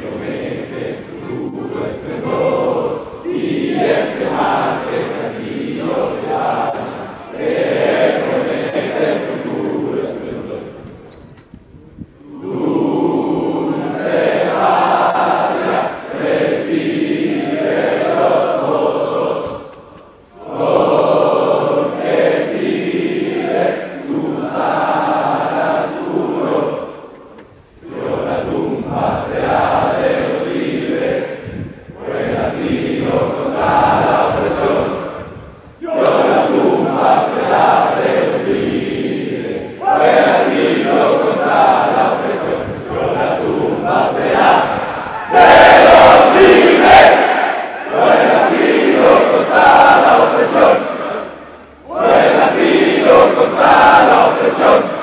promete futuro esplendor y ese mar Revolution!